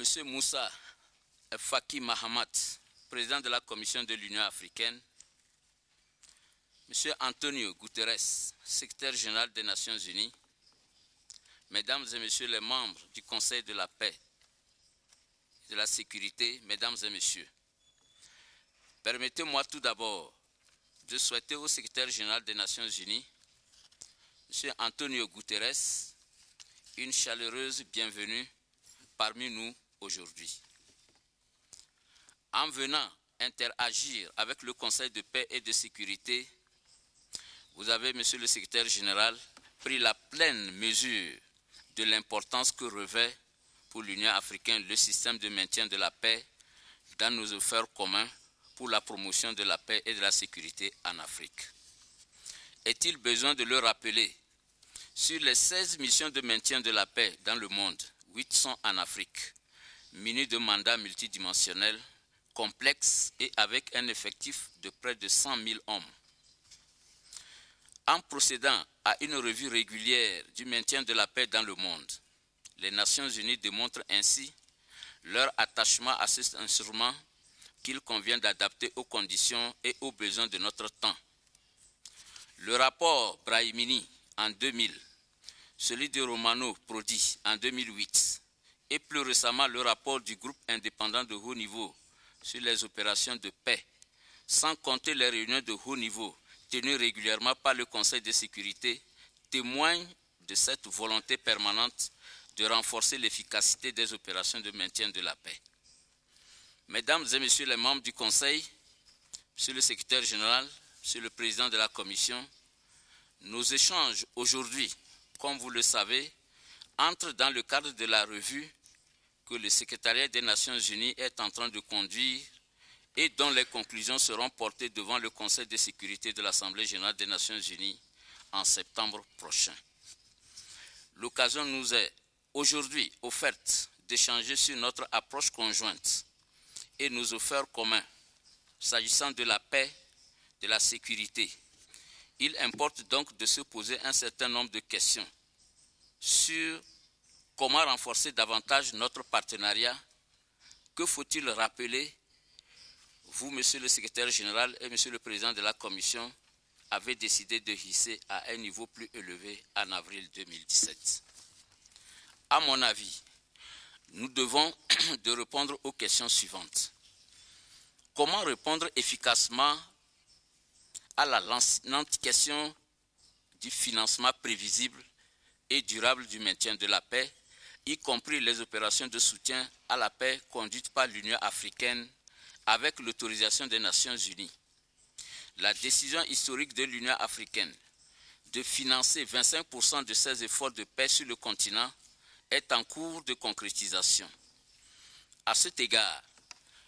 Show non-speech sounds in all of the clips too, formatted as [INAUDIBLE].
Monsieur Moussa Faki Mahamat, président de la Commission de l'Union africaine, Monsieur Antonio Guterres, secrétaire général des Nations Unies, Mesdames et Messieurs les membres du Conseil de la paix et de la sécurité, Mesdames et Messieurs, permettez-moi tout d'abord de souhaiter au secrétaire général des Nations Unies, M. Antonio Guterres, une chaleureuse bienvenue parmi nous aujourd'hui. En venant interagir avec le Conseil de paix et de sécurité, vous avez, Monsieur le secrétaire général, pris la pleine mesure de l'importance que revêt pour l'Union africaine le système de maintien de la paix dans nos efforts communs pour la promotion de la paix et de la sécurité en Afrique. Est-il besoin de le rappeler? Sur les 16 missions de maintien de la paix dans le monde, 8 sont en Afrique, munies de mandats multidimensionnels, complexes et avec un effectif de près de 100 000 hommes. En procédant à une revue régulière du maintien de la paix dans le monde, les Nations Unies démontrent ainsi leur attachement à cet instrument qu'il convient d'adapter aux conditions et aux besoins de notre temps. Le rapport Brahimini en 2000, celui de Romano Prodi en 2008 et plus récemment le rapport du groupe indépendant de haut niveau sur les opérations de paix, sans compter les réunions de haut niveau tenues régulièrement par le Conseil de sécurité, témoignent de cette volonté permanente de renforcer l'efficacité des opérations de maintien de la paix. Mesdames et Messieurs les membres du Conseil, Monsieur le Secrétaire général, Monsieur le Président de la Commission, nos échanges aujourd'hui, comme vous le savez, entrent dans le cadre de la revue que le Secrétariat des Nations Unies est en train de conduire et dont les conclusions seront portées devant le Conseil de sécurité de l'Assemblée générale des Nations unies en septembre prochain. L'occasion nous est aujourd'hui offerte d'échanger sur notre approche conjointe et nos efforts communs s'agissant de la paix, de la sécurité. Il importe donc de se poser un certain nombre de questions sur comment renforcer davantage notre partenariat, que faut-il rappeler? Vous, Monsieur le Secrétaire général et Monsieur le Président de la Commission, avez décidé de hisser à un niveau plus élevé en avril 2017. À mon avis, nous devons [CLEARS THROAT] de répondre aux questions suivantes. Comment répondre efficacement à la lancinante question du financement prévisible et durable du maintien de la paix, y compris les opérations de soutien à la paix conduites par l'Union africaine avec l'autorisation des Nations unies. La décision historique de l'Union africaine de financer 25% de ses efforts de paix sur le continent est en cours de concrétisation. À cet égard,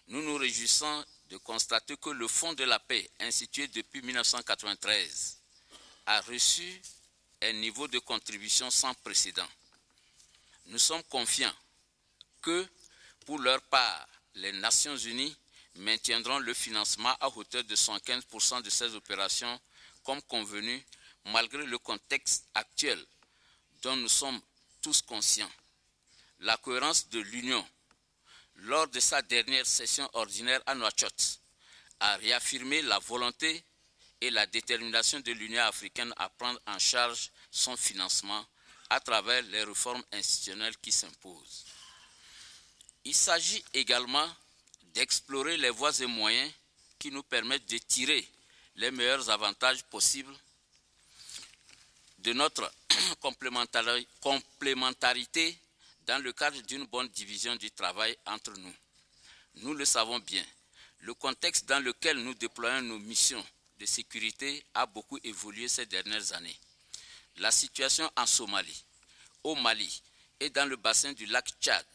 nous nous réjouissons de constater que le Fonds de la paix, institué depuis 1993, a reçu un niveau de contribution sans précédent. Nous sommes confiants que, pour leur part, les Nations Unies maintiendront le financement à hauteur de 115% de ces opérations comme convenu, malgré le contexte actuel dont nous sommes tous conscients. La cohérence de l'Union, lors de sa dernière session ordinaire à Nouakchott, a réaffirmé la volonté et la détermination de l'Union africaine à prendre en charge son financement à travers les réformes institutionnelles qui s'imposent. Il s'agit également d'explorer les voies et moyens qui nous permettent de tirer les meilleurs avantages possibles de notre [CLEARS THROAT] complémentarité dans le cadre d'une bonne division du travail entre nous. Nous le savons bien, le contexte dans lequel nous déployons nos missions de sécurité a beaucoup évolué ces dernières années. La situation en Somalie, au Mali et dans le bassin du lac Tchad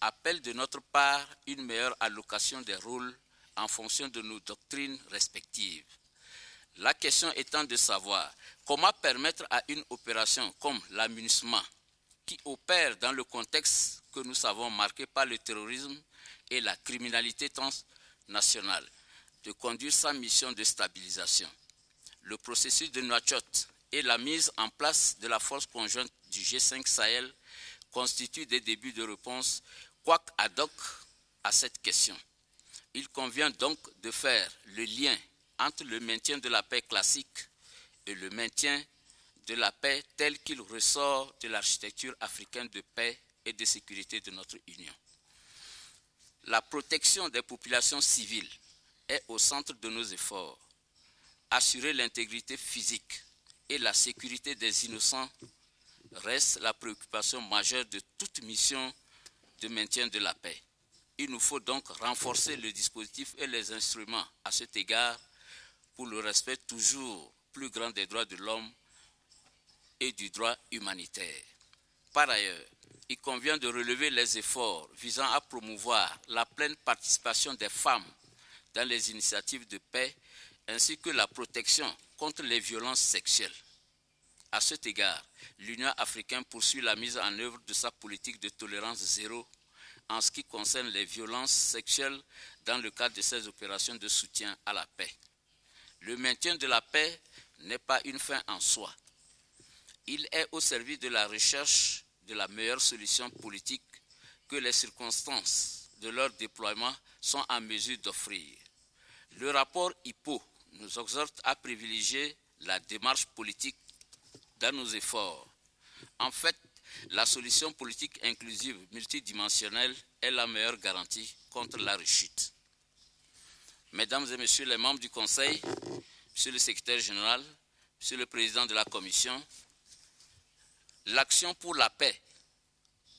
appelle de notre part une meilleure allocation des rôles en fonction de nos doctrines respectives. La question étant de savoir comment permettre à une opération comme l'amunissement, qui opère dans le contexte que nous savons marqué par le terrorisme et la criminalité transnationale, de conduire sa mission de stabilisation. Le processus de Nouakchott et la mise en place de la force conjointe du G5 Sahel constituent des débuts de réponse Quoique ad hoc à cette question, il convient donc de faire le lien entre le maintien de la paix classique et le maintien de la paix tel qu'il ressort de l'architecture africaine de paix et de sécurité de notre Union. La protection des populations civiles est au centre de nos efforts. Assurer l'intégrité physique et la sécurité des innocents reste la préoccupation majeure de toute mission de maintien de la paix. Il nous faut donc renforcer le dispositif et les instruments à cet égard pour le respect toujours plus grand des droits de l'homme et du droit humanitaire. Par ailleurs, il convient de relever les efforts visant à promouvoir la pleine participation des femmes dans les initiatives de paix ainsi que la protection contre les violences sexuelles. À cet égard, l'Union africaine poursuit la mise en œuvre de sa politique de tolérance zéro en ce qui concerne les violences sexuelles dans le cadre de ses opérations de soutien à la paix. Le maintien de la paix n'est pas une fin en soi. Il est au service de la recherche de la meilleure solution politique que les circonstances de leur déploiement sont en mesure d'offrir. Le rapport IPO nous exhorte à privilégier la démarche politique dans nos efforts. En fait, la solution politique inclusive multidimensionnelle est la meilleure garantie contre la rechute. Mesdames et Messieurs les membres du Conseil, Monsieur le Secrétaire général, Monsieur le Président de la Commission, l'action pour la paix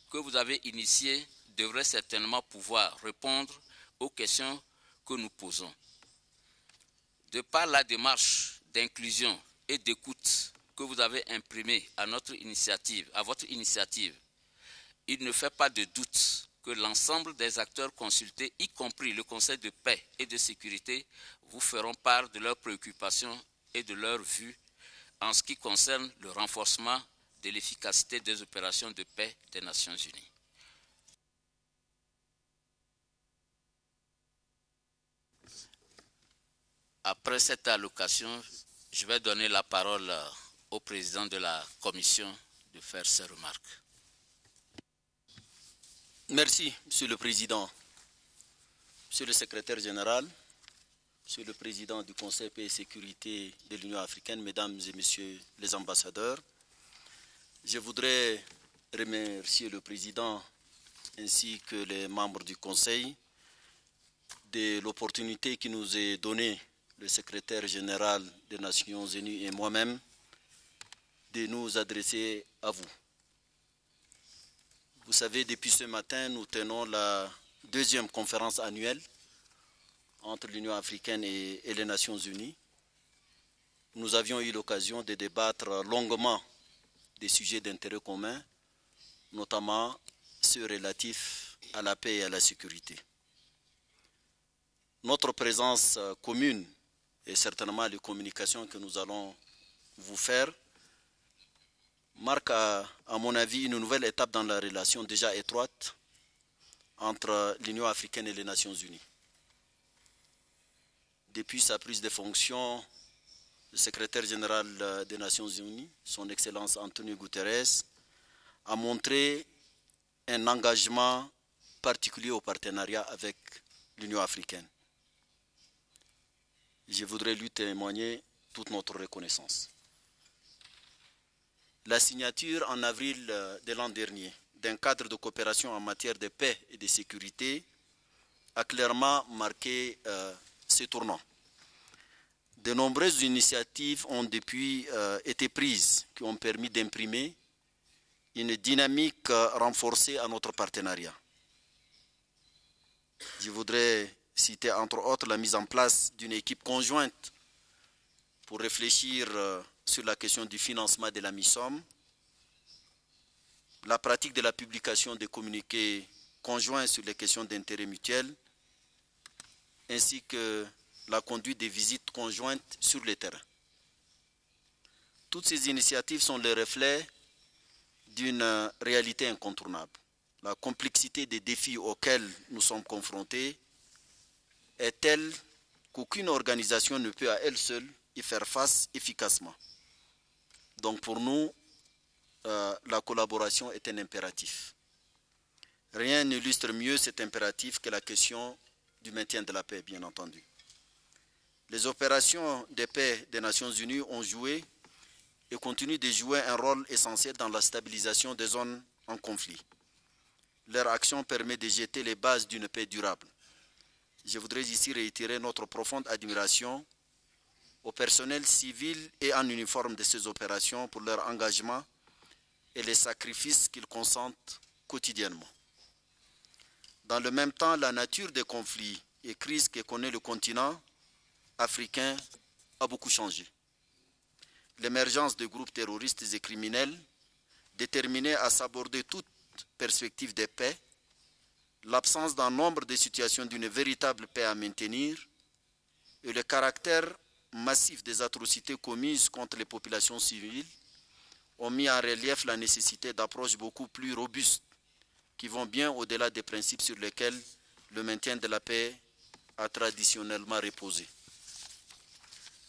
que vous avez initiée devrait certainement pouvoir répondre aux questions que nous posons. De par la démarche d'inclusion et d'écoute que vous avez imprimée à notre initiative, à votre initiative, il ne fait pas de doute que l'ensemble des acteurs consultés, y compris le Conseil de paix et de sécurité, vous feront part de leurs préoccupations et de leurs vues en ce qui concerne le renforcement de l'efficacité des opérations de paix des Nations Unies. Après cette allocation, je vais donner la parole au président de la commission de faire ses remarques. Merci, Monsieur le Président. Monsieur le Secrétaire général, Monsieur le Président du Conseil paix et sécurité de l'Union africaine, Mesdames et Messieurs les ambassadeurs, je voudrais remercier le Président ainsi que les membres du Conseil de l'opportunité qui nous est donnée, le Secrétaire général des Nations Unies et moi-même, de nous adresser à vous. Vous savez, depuis ce matin, nous tenons la deuxième conférence annuelle entre l'Union africaine et, les Nations unies. Nous avions eu l'occasion de débattre longuement des sujets d'intérêt commun, notamment ceux relatifs à la paix et à la sécurité. Notre présence commune et certainement les communications que nous allons vous faire marque, à, mon avis, une nouvelle étape dans la relation déjà étroite entre l'Union africaine et les Nations unies. Depuis sa prise de fonction, le secrétaire général des Nations Unies, son Excellence Antonio Guterres, a montré un engagement particulier au partenariat avec l'Union africaine. Je voudrais lui témoigner toute notre reconnaissance. La signature en avril euh, de l'an dernier d'un cadre de coopération en matière de paix et de sécurité a clairement marqué euh, ce tournant. De nombreuses initiatives ont depuis euh, été prises qui ont permis d'imprimer une dynamique renforcée à notre partenariat. Je voudrais citer entre autres la mise en place d'une équipe conjointe pour réfléchir euh, sur la question du financement de la MISOM, la pratique de la publication des communiqués conjoints sur les questions d'intérêt mutuel, ainsi que la conduite des visites conjointes sur le terrain. Toutes ces initiatives sont le reflet d'une réalité incontournable. La complexité des défis auxquels nous sommes confrontés est telle qu'aucune organisation ne peut à elle seule y faire face efficacement. Donc pour nous, euh, la collaboration est un impératif. Rien n'illustre mieux cet impératif que la question du maintien de la paix, bien entendu. Les opérations de paix des Nations Unies ont joué et continuent de jouer un rôle essentiel dans la stabilisation des zones en conflit. Leur action permet de jeter les bases d'une paix durable. Je voudrais ici réitérer notre profonde admiration au personnel civil et en uniforme de ces opérations pour leur engagement et les sacrifices qu'ils consentent quotidiennement. Dans le même temps, la nature des conflits et crises que connaît le continent africain a beaucoup changé. L'émergence de groupes terroristes et criminels déterminés à s'aborder toute perspective de paix, l'absence d'un nombre de situations d'une véritable paix à maintenir et le caractère massif des atrocités commises contre les populations civiles ont mis en relief la nécessité d'approches beaucoup plus robustes qui vont bien au-delà des principes sur lesquels le maintien de la paix a traditionnellement reposé.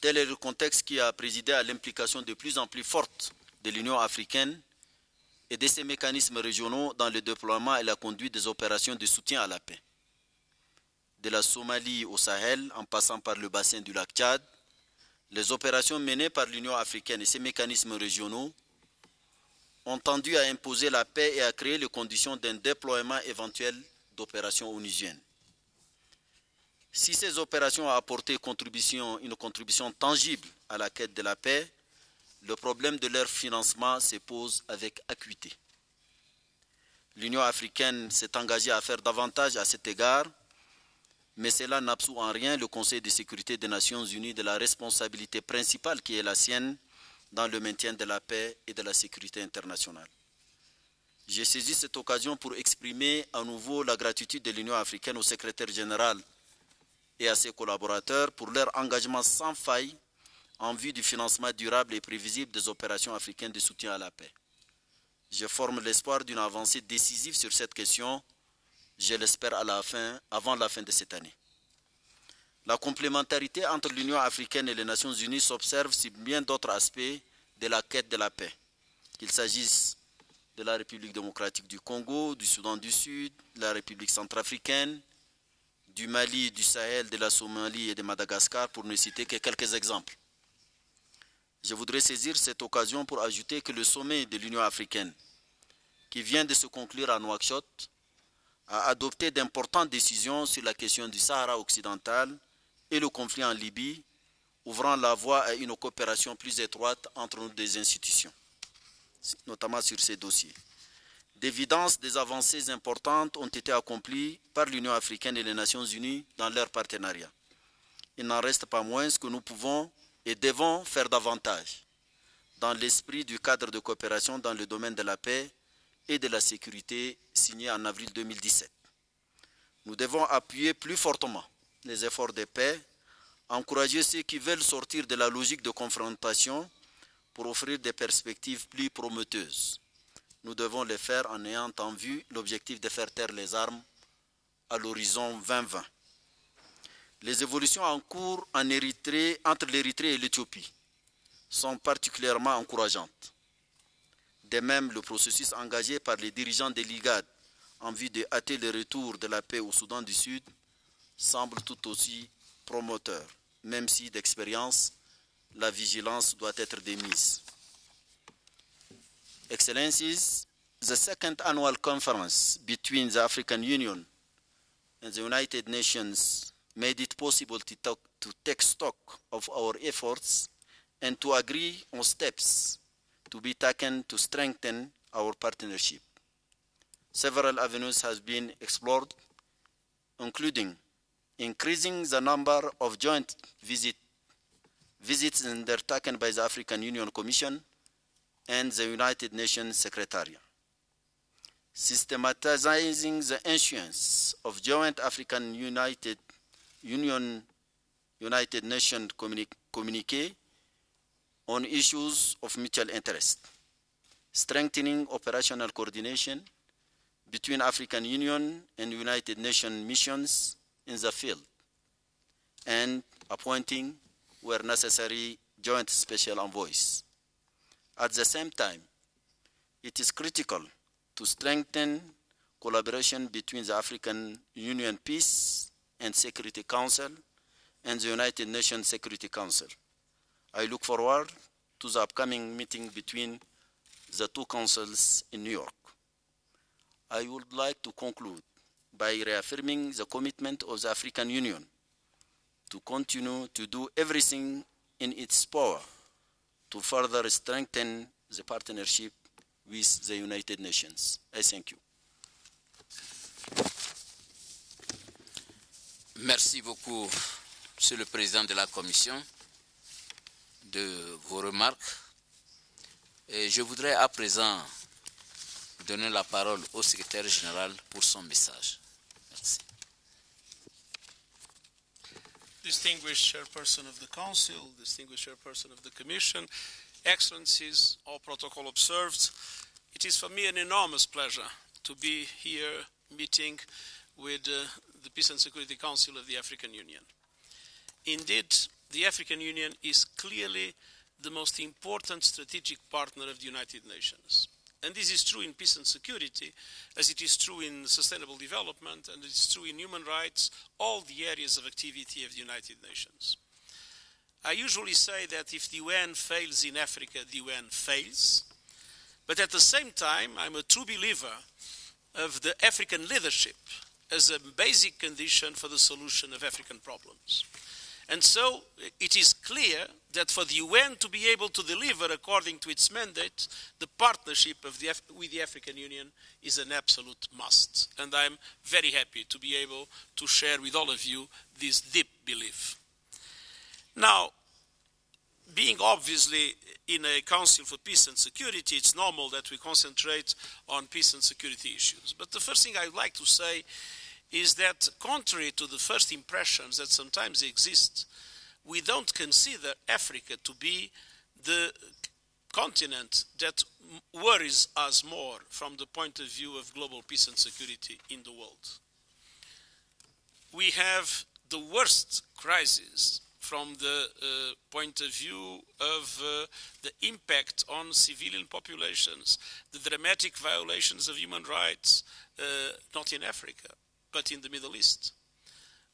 Tel est le contexte qui a présidé à l'implication de plus en plus forte de l'Union africaine et de ses mécanismes régionaux dans le déploiement et la conduite des opérations de soutien à la paix. De la Somalie au Sahel, en passant par le bassin du lac Tchad, les opérations menées par l'Union africaine et ses mécanismes régionaux ont tendu à imposer la paix et à créer les conditions d'un déploiement éventuel d'opérations onusiennes. Si ces opérations ont apporté une contribution tangible à la quête de la paix, le problème de leur financement se pose avec acuité. L'Union africaine s'est engagée à faire davantage à cet égard, mais cela n'absout en rien le Conseil de sécurité des Nations unies de la responsabilité principale qui est la sienne dans le maintien de la paix et de la sécurité internationale. J'ai saisi cette occasion pour exprimer à nouveau la gratitude de l'Union africaine au secrétaire général et à ses collaborateurs pour leur engagement sans faille en vue du financement durable et prévisible des opérations africaines de soutien à la paix. Je forme l'espoir d'une avancée décisive sur cette question, je l'espère avant la fin de cette année. La complémentarité entre l'Union africaine et les Nations unies s'observe sur bien d'autres aspects de la quête de la paix, qu'il s'agisse de la République démocratique du Congo, du Soudan du Sud, de la République centrafricaine, du Mali, du Sahel, de la Somalie et de Madagascar, pour ne citer que quelques exemples. Je voudrais saisir cette occasion pour ajouter que le sommet de l'Union africaine, qui vient de se conclure à Nouakchott, a adopté d'importantes décisions sur la question du Sahara occidental et le conflit en Libye, ouvrant la voie à une coopération plus étroite entre nos deux institutions, notamment sur ces dossiers. D'évidence, des avancées importantes ont été accomplies par l'Union africaine et les Nations unies dans leur partenariat. Il n'en reste pas moins que nous pouvons et devons faire davantage dans l'esprit du cadre de coopération dans le domaine de la paix et de la sécurité signé en avril 2017. Nous devons appuyer plus fortement les efforts de paix, encourager ceux qui veulent sortir de la logique de confrontation pour offrir des perspectives plus prometteuses. Nous devons le faire en ayant en vue l'objectif de faire taire les armes à l'horizon 2020. Les évolutions en cours entre l'Érythrée et l'Éthiopie sont particulièrement encourageantes. De même, le processus engagé par les dirigeants des Ligades en vue de hâter le retour de la paix au Soudan du Sud semble tout aussi promoteur, même si d'expérience, la vigilance doit être démise. Excellencies, the second annual conference between the African Union and the United Nations made it possible to, talk, to take stock of our efforts and to agree on steps to be taken to strengthen our partnership. Several avenues have been explored, including increasing the number of joint visit, visits undertaken by the African Union Commission and the United Nations Secretariat. Systematizing the issuance of joint African United Union United Nations communi communique on issues of mutual interest, strengthening operational coordination between African Union and United Nations missions in the field, and appointing, where necessary, joint special envoys. At the same time, it is critical to strengthen collaboration between the African Union Peace and Security Council and the United Nations Security Council. I look forward to the upcoming meeting between the two councils in New York. I would like to conclude by reaffirming the commitment of the African Union to continue to do everything in its power to further strengthen the partnership with the United Nations. I thank you. Merci beaucoup, Monsieur le Président de la Commission, de vos remarques. Et je voudrais à présent donner la parole au secrétaire général pour son message. Merci. Distinguished Chairperson of the Council, distinguished Chairperson of the Commission, Excellencies, all protocol observed, it is for me an enormous pleasure to be here meeting with uh, the Peace and Security Council of the African Union. Indeed, the African Union is clearly the most important strategic partner of the United Nations. And this is true in peace and security, as it is true in sustainable development, and it's true in human rights, all the areas of activity of the United Nations. I usually say that if the UN fails in Africa, the UN fails. But at the same time, I'm a true believer of the African leadership as a basic condition for the solution of African problems. And so it is clear that for the UN to be able to deliver according to its mandate, the partnership the Af with the African Union is an absolute must. And I'm very happy to be able to share with all of you this deep belief. Now, being obviously in a Council for Peace and Security, it's normal that we concentrate on peace and security issues. But the first thing I'd like to say is that, contrary to the first impressions that sometimes exist, we don't consider Africa to be the continent that worries us more from the point of view of global peace and security in the world. We have the worst crisis from the uh, point of view of uh, the impact on civilian populations, the dramatic violations of human rights, uh, not in Africa, but in the Middle East.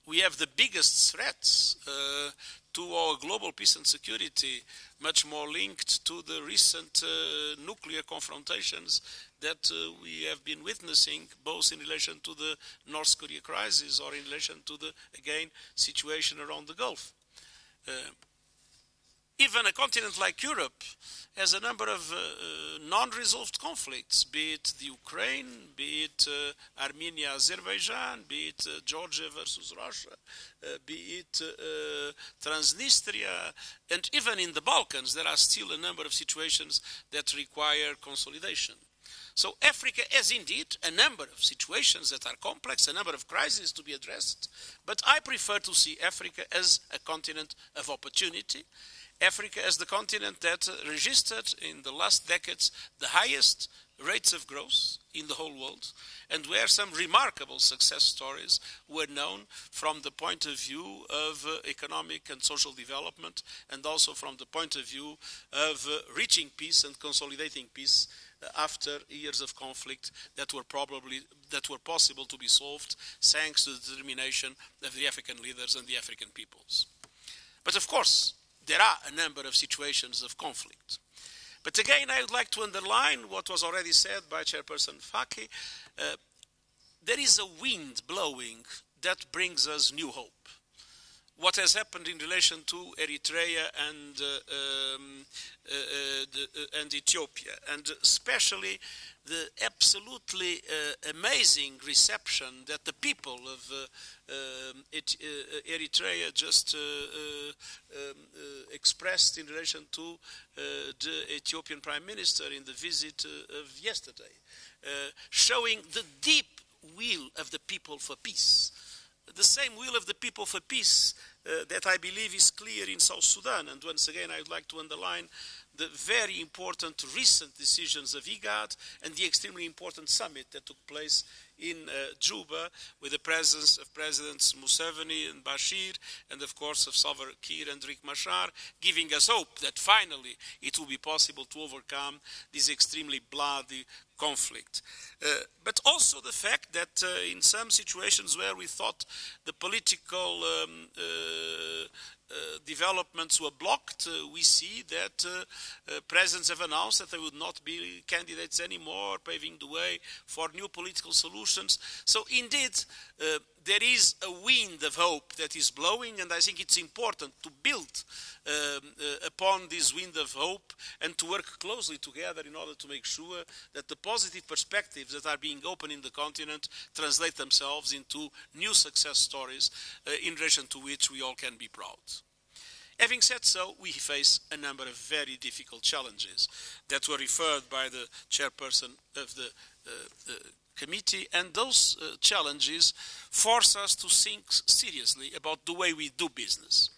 We have the biggest threats uh, to our global peace and security, much more linked to the recent uh, nuclear confrontations that uh, we have been witnessing, both in relation to the North Korea crisis or in relation to the, again, situation around the Gulf. Uh, even a continent like Europe has a number of uh, uh, non-resolved conflicts, be it the Ukraine, be it uh, Armenia, Azerbaijan, be it uh, Georgia versus Russia, uh, be it Transnistria, and even in the Balkans, there are still a number of situations that require consolidation. So Africa has indeed a number of situations that are complex, a number of crises to be addressed, but I prefer to see Africa as a continent of opportunity, Africa as the continent that registered in the last decades the highest rates of growth in the whole world, and where some remarkable success stories were known from the point of view of uh, economic and social development, and also from the point of view of uh, reaching peace and consolidating peace after years of conflict that were probably that were possible to be solved thanks to the determination of the African leaders and the African peoples. But of course, there are a number of situations of conflict. But again, I would like to underline what was already said by Chairperson Faki. Uh, there is a wind blowing that brings us new hope what has happened in relation to Eritrea and, uh, um, uh, uh the, uh, and Ethiopia, and especially the absolutely uh, amazing reception that the people of um, it, Eritrea just um, expressed in relation to the Ethiopian Prime Minister in the visit of yesterday, showing the deep will of the people for peace. The same will of the people for peace uh, that I believe is clear in South Sudan. And once again, I would like to underline the very important recent decisions of IGAD and the extremely important summit that took place in uh, Juba with the presence of Presidents Museveni and Bashir and of course of Salva Kiir and Riek Machar, giving us hope that finally it will be possible to overcome this extremely bloody conflict. Uh, but also the fact that uh, in some situations where we thought the political um, uh, developments were blocked, uh, we see that uh, presidents have announced that they would not be candidates anymore, paving the way for new political solutions. So indeed, there is a wind of hope that is blowing, and I think it's important to build um, uh, upon this wind of hope and to work closely together in order to make sure that the positive perspectives that are being opened in the continent translate themselves into new success stories uh, in relation to which we all can be proud. Having said so, we face a number of very difficult challenges that were referred by the chairperson of the uh, committee, and those uh, challenges force us to think seriously about the way we do business.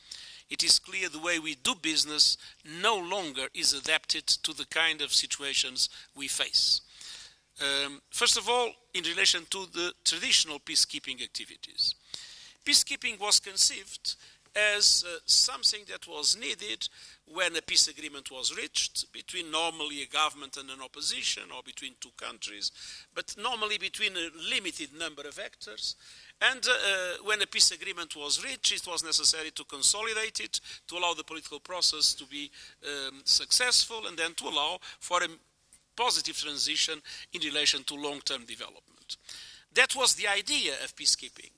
It is clear the way we do business no longer is adapted to the kind of situations we face. Um, first of all, in relation to the traditional peacekeeping activities. Peacekeeping was conceived as uh, something that was needed when a peace agreement was reached between normally a government and an opposition or between two countries, but normally between a limited number of actors. And uh, uh, when a peace agreement was reached, it was necessary to consolidate it, to allow the political process to be um, successful, and then to allow for a positive transition in relation to long-term development. That was the idea of peacekeeping.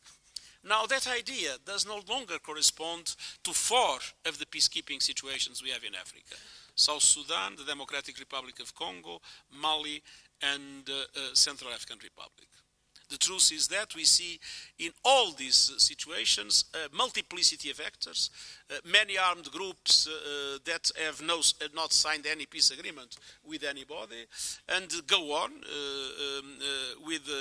Now, that idea does no longer correspond to four of the peacekeeping situations we have in Africa South Sudan, the Democratic Republic of Congo, Mali, and uh, uh, Central African Republic. The truth is that we see in all these situations a multiplicity of actors, uh, many armed groups uh, that have no, not signed any peace agreement with anybody, and go on uh, um, uh, with uh,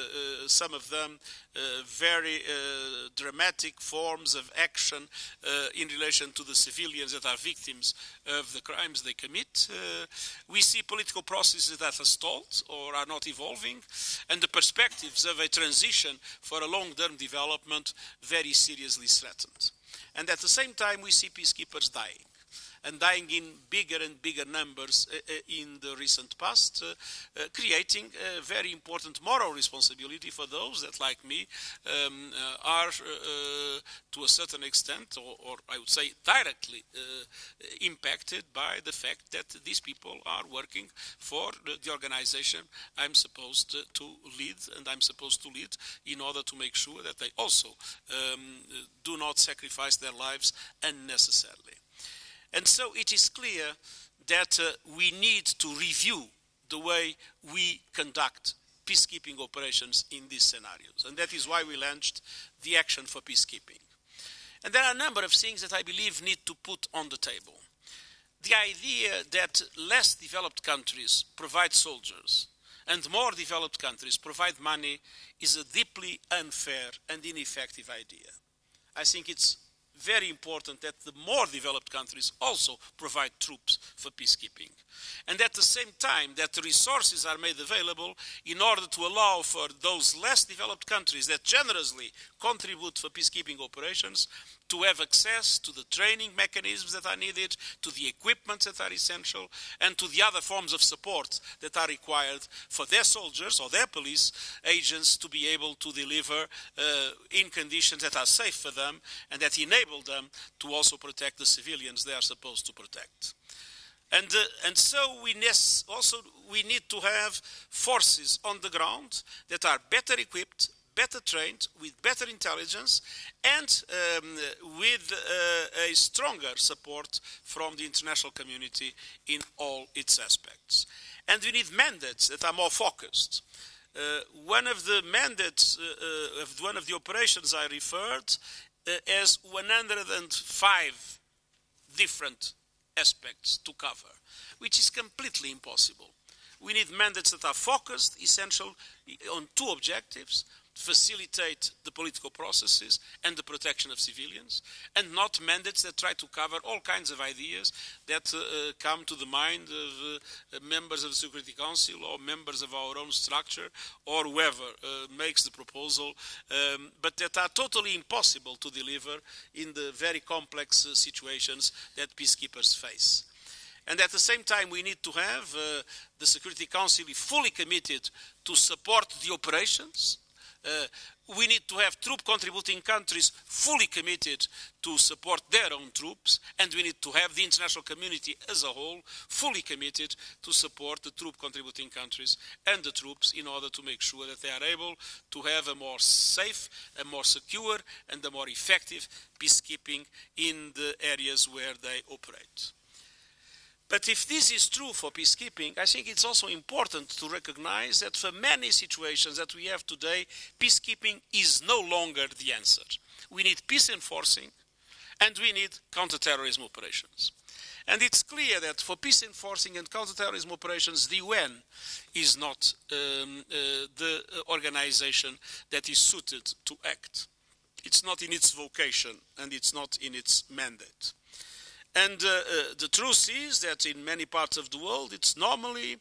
some of them uh, very uh, dramatic forms of action uh, in relation to the civilians that are victims of the crimes they commit. we see political processes that are stalled or are not evolving, and the perspectives of a transition for a long-term development very seriously threatened. And at the same time, we see peacekeepers dying and dying in bigger and bigger numbers uh, uh, in the recent past, uh, creating a very important moral responsibility for those that, like me, um, are to a certain extent, or, or, I would say directly impacted by the fact that these people are working for the organization I'm supposed to lead and I'm supposed to lead in order to make sure that they also um, do not sacrifice their lives unnecessarily. And so it is clear that uh, we need to review the way we conduct peacekeeping operations in these scenarios. And that is why we launched the Action for Peacekeeping. And there are a number of things that I believe need to put on the table. The idea that less developed countries provide soldiers and more developed countries provide money is a deeply unfair and ineffective idea. I think it's very important that the more developed countries also provide troops for peacekeeping. And at the same time, that the resources are made available in order to allow for those less developed countries that generously contribute for peacekeeping operations to have access to the training mechanisms that are needed, to the equipment that are essential, and to the other forms of support that are required for their soldiers or their police agents to be able to deliver uh, in conditions that are safe for them and that enable them to also protect the civilians they are supposed to protect. And, uh, and so we also we need to have forces on the ground that are better equipped, better trained, with better intelligence, and um, with uh, a stronger support from the international community in all its aspects. And we need mandates that are more focused. Uh, one of the mandates uh, uh of one of the operations I referred uh, as 105 different aspects to cover, which is completely impossible. We need mandates that are focused, essential on two objectives facilitate the political processes and the protection of civilians, and not mandates that try to cover all kinds of ideas that uh, uh, come to the mind of uh, members of the Security Council or members of our own structure or whoever uh, makes the proposal, um, but that are totally impossible to deliver in the very complex uh, situations that peacekeepers face. And at the same time, we need to have uh, the Security Council fully committed to support the operations Uh, we need to have troop contributing countries fully committed to support their own troops, and we need to have the international community as a whole fully committed to support the troop contributing countries and the troops in order to make sure that they are able to have a more safe, a more secure, and a more effective peacekeeping in the areas where they operate. But if this is true for peacekeeping, I think it's also important to recognize that for many situations that we have today, peacekeeping is no longer the answer. We need peace enforcing and we need counterterrorism operations. And it's clear that for peace enforcing and counterterrorism operations, the UN is not um, uh, the organization that is suited to act. It's not in its vocation and it's not in its mandate. And uh, uh, the truth is that in many parts of the world, it's normally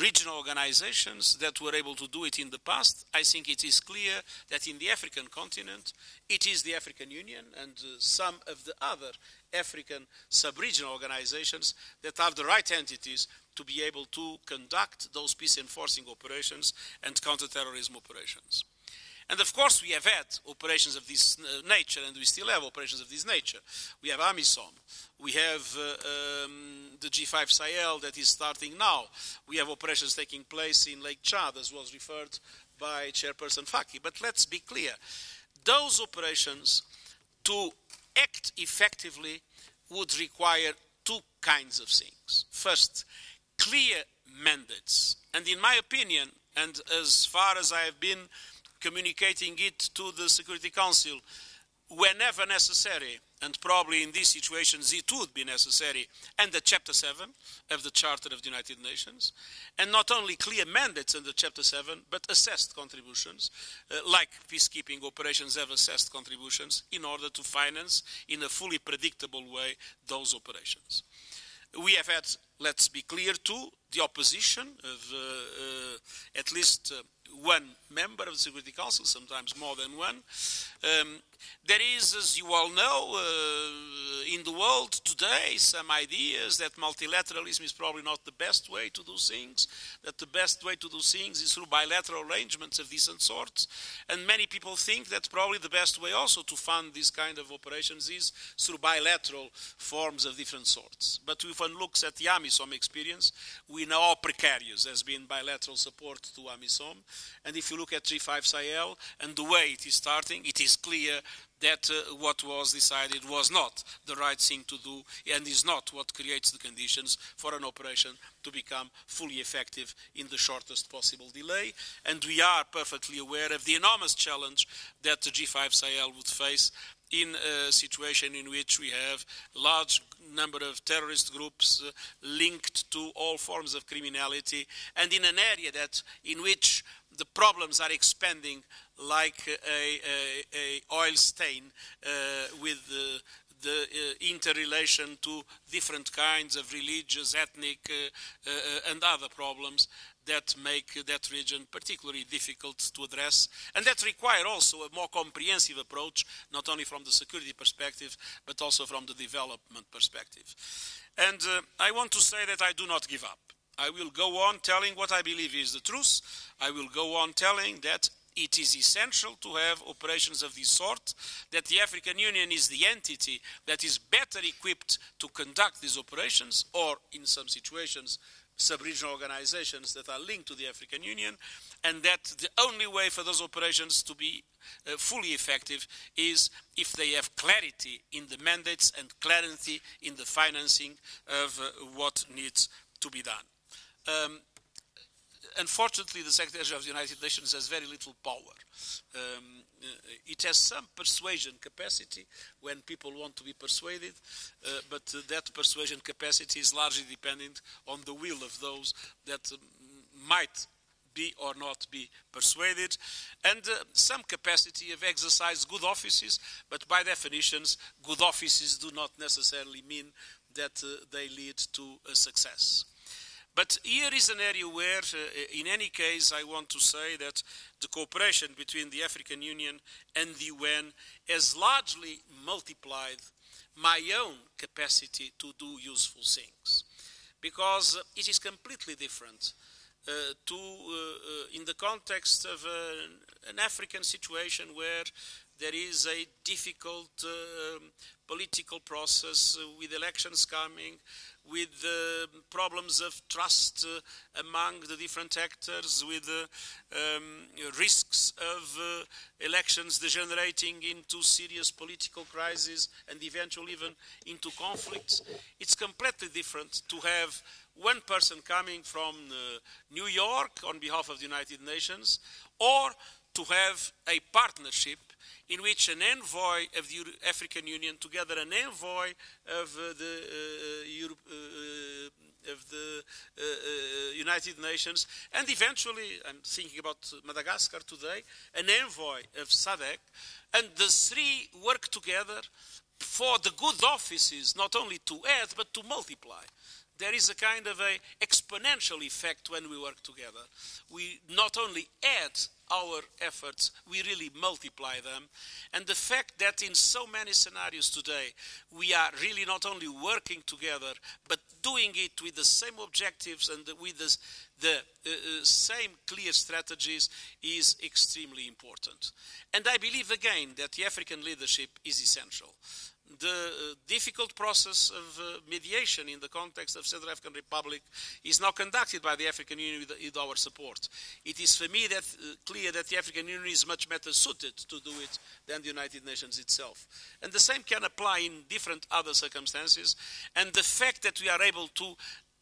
regional organizations that were able to do it in the past. I think it is clear that in the African continent, it is the African Union and uh, some of the other African sub-regional organizations that are the right entities to be able to conduct those peace enforcing operations and counterterrorism operations. And of course, we have had operations of this uh, nature, and we still have operations of this nature. We have AMISOM, we have uh, um, the G5 Sahel that is starting now. We have operations taking place in Lake Chad, as was referred by Chairperson Faki. But let's be clear those operations, to act effectively, would require two kinds of things. First, clear mandates. And in my opinion, and as far as I have been communicating it to the Security Council whenever necessary, and probably in these situations it would be necessary, and the Chapter 7 of the Charter of the United Nations, and not only clear mandates under Chapter 7, but assessed contributions, uh, like peacekeeping operations have assessed contributions, in order to finance in a fully predictable way those operations. We have had, let's be clear too, the opposition of uh, uh, at least uh, one member of the Security Council, sometimes more than one. Um, there is, as you all know, uh, in the world today some ideas that multilateralism is probably not the best way to do things, that the best way to do things is through bilateral arrangements of decent sorts. And many people think that probably the best way also to fund these kind of operations is through bilateral forms of different sorts. But if one looks at the AMISOM experience, we know how precarious has been bilateral support to AMISOM. And if you look at G5 Sahel and the way it is starting, it is clear that uh, what was decided was not the right thing to do and is not what creates the conditions for an operation to become fully effective in the shortest possible delay. And we are perfectly aware of the enormous challenge that the G5 Sahel would face in a situation in which we have large number of terrorist groups uh, linked to all forms of criminality and in an area that in which the problems are expanding like a, a, a oil stain uh, with uh, the uh, interrelation to different kinds of religious, ethnic, uh, uh, and other problems that make that region particularly difficult to address and that require also a more comprehensive approach, not only from the security perspective, but also from the development perspective. And uh, I want to say that I do not give up. I will go on telling what I believe is the truth. I will go on telling that it is essential to have operations of this sort, that the African Union is the entity that is better equipped to conduct these operations, or in some situations, sub-regional organizations that are linked to the African Union, and that the only way for those operations to be uh, fully effective is if they have clarity in the mandates and clarity in the financing of uh, what needs to be done. Um, unfortunately, the Secretary of the United Nations has very little power. Um, uh, it has some persuasion capacity when people want to be persuaded, uh, but that persuasion capacity is largely dependent on the will of those that um, might be or not be persuaded, and uh, some capacity of exercise good offices, but by definitions, good offices do not necessarily mean that uh, they lead to a success. But here is an area where, uh, in any case, I want to say that the cooperation between the African Union and the UN has largely multiplied my own capacity to do useful things. Because it is completely different uh, to, uh, uh in the context of uh, an African situation where there is a difficult uh, political process with elections coming, with uh, problems of trust uh, among the different actors, with uh, um, risks of uh, elections degenerating into serious political crises and eventually even into conflicts. It's completely different to have one person coming from uh, New York on behalf of the United Nations or to have a partnership in which an envoy of the African Union, together an envoy of uh, the uh, Europe, uh, of the uh, uh, United Nations, and eventually, I'm thinking about Madagascar today, an envoy of SADC, and the three work together for the good offices, not only to add, but to multiply there is a kind of a exponential effect when we work together. We not only add our efforts, we really multiply them. And the fact that in so many scenarios today, we are really not only working together, but doing it with the same objectives and with the, the uh, uh, same clear strategies is extremely important. And I believe again that the African leadership is essential the uh, difficult process of uh, mediation in the context of Central African Republic is now conducted by the African Union with, with our support. It is for me that uh, clear that the African Union is much better suited to do it than the United Nations itself. And the same can apply in different other circumstances. And the fact that we are able to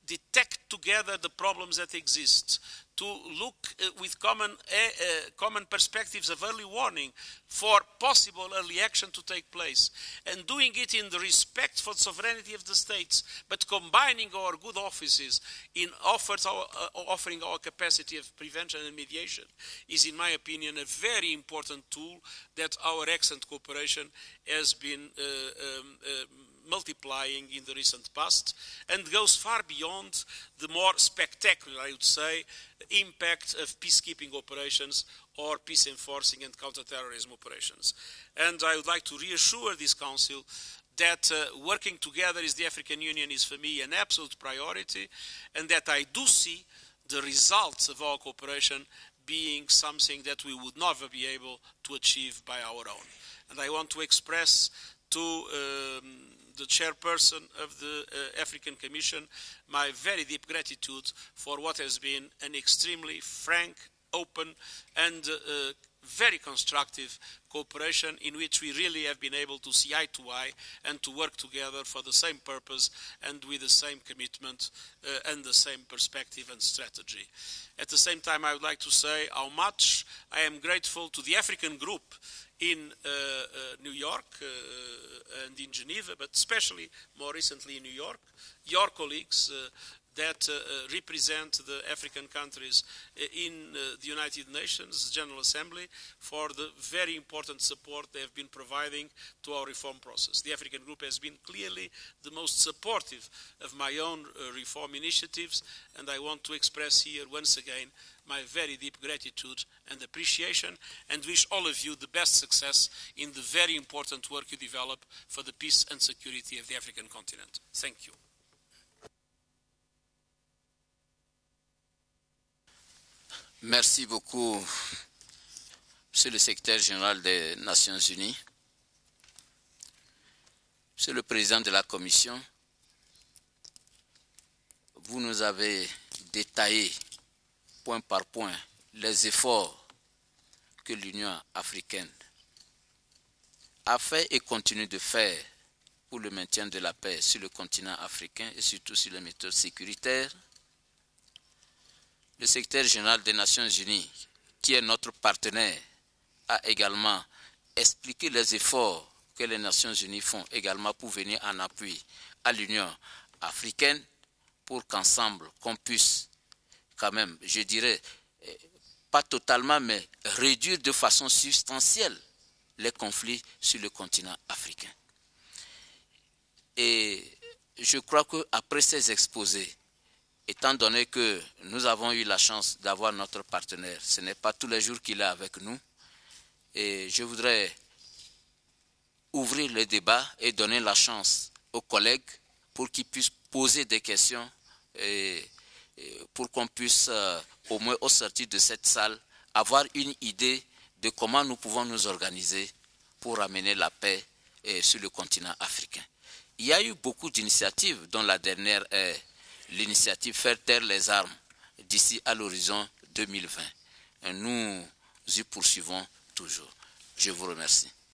detect together the problems that exist, to look uh, with common, uh, uh, common perspectives of early warning for possible early action to take place, and doing it in the respect for the sovereignty of the states, but combining our good offices in our, uh, offering our capacity of prevention and mediation is, in my opinion, a very important tool that our excellent cooperation has been uh, um, um multiplying in the recent past and goes far beyond the more spectacular, I would say, impact of peacekeeping operations or peace enforcing and counterterrorism operations. And I would like to reassure this Council that uh, working together as the African Union is for me an absolute priority and that I do see the results of our cooperation being something that we would never be able to achieve by our own. And I want to express to um, the chairperson of the uh, African Commission, my very deep gratitude for what has been an extremely frank, open, and uh, very constructive cooperation in which we really have been able to see eye to eye and to work together for the same purpose and with the same commitment uh, and the same perspective and strategy. At the same time, I would like to say how much I am grateful to the African group in uh, uh, New York uh, and in Geneva, but especially more recently in New York. Your colleagues that uh, represent the African countries in uh, the United Nations General Assembly for the very important support they have been providing to our reform process. The African Group has been clearly the most supportive of my own uh, reform initiatives, and I want to express here once again my very deep gratitude and appreciation and wish all of you the best success in the very important work you develop for the peace and security of the African continent. Thank you. Merci beaucoup, Monsieur le secrétaire général des Nations Unies, Monsieur le président de la Commission. Vous nous avez détaillé point par point les efforts que l'Union africaine a fait et continue de faire pour le maintien de la paix sur le continent africain et surtout sur les méthodes sécuritaires. Le secrétaire général des Nations Unies, qui est notre partenaire, a également expliqué les efforts que les Nations Unies font également pour venir en appui à l'Union africaine pour qu'ensemble, qu'on puisse quand même, je dirais, pas totalement, mais réduire de façon substantielle les conflits sur le continent africain. Et je crois qu'après ces exposés, étant donné que nous avons eu la chance d'avoir notre partenaire, ce n'est pas tous les jours qu'il est avec nous, et je voudrais ouvrir le débat et donner la chance aux collègues pour qu'ils puissent poser des questions et, pour qu'on puisse, euh, au moins au sortir de cette salle, avoir une idée de comment nous pouvons nous organiser pour amener la paix euh, sur le continent africain. Il y a eu beaucoup d'initiatives, dont la dernière est l'initiative Faire taire les armes d'ici à l'horizon 2020. nous y poursuivons toujours. Je vous remercie.